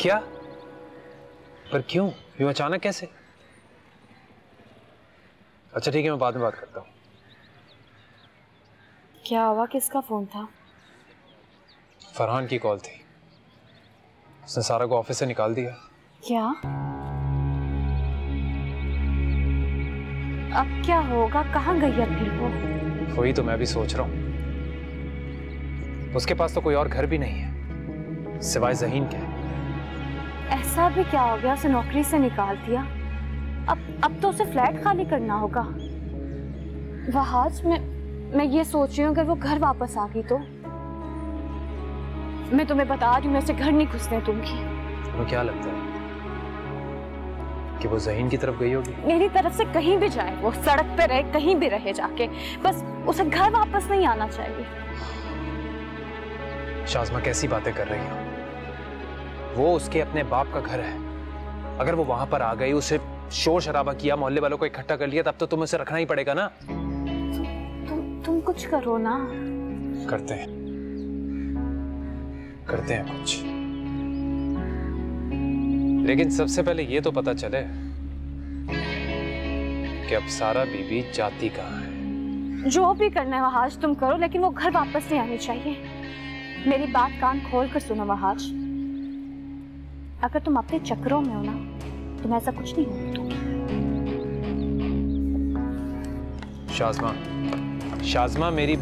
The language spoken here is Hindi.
क्या? पर क्यों? यूँ अचानक कैसे? अच्छा ठीक है मैं बाद में बात करता हूँ। क्या हुआ? किसका फ़ोन था? फरहान की कॉल थी। उसने सारा को ऑफ़िस से निकाल दिया। क्या? अब क्या होगा? कहाँ गई अब फिर वो? वही तो मैं भी सोच रहा हूँ। उसके पास तो कोई और घर भी नहीं है। सिवाय जहीन के। ऐसा भी क्या हो गया उसे नौकरी से निकाल दिया? अब अब तो उसे फ्लैट खाली करना होगा। वहाज मैं मैं ये सोच रही हूँ अगर वो घर वापस आ गई तो? मैं तुम्हें बता रही हूँ मैं उसे घर नहीं घुसने दूँगी। तुम्हें क्या लगता है? कि वो जहीन की तरफ़ गई होगी? मेरी तरफ़ से कहीं भी जाए वो सड़क पे रहे कहीं भी रहे जाके बस उसे घर वापस नहीं आना चाहिए। शाजमा कैसी बातें कर रही हो? वो उसके अपने बाप का घर है। अगर वो वहाँ पर आ गई उसे शोर शराबा किया मोहल्ले वालों को इकट्ठा कर लिया तब तो तुम्हें उसे रखना ही पड़ेगा ना? तुम तुम कुछ करो ना। करते हैं। करते हैं कुछ। लेकिन सबसे पहले ये तो पता चले कि अब सारा बीबी जाती कहाँ है। जो भी करना है वहाज तुम करो लेकिन वो घर वापस नहीं आनी चाहिए। मेरी बात कान खोल कर सुनो वहाज। अगर तुम अपने चक्रों में हो ना तुम ऐसा कुछ नहीं हो शाजमा शाजमा मेरी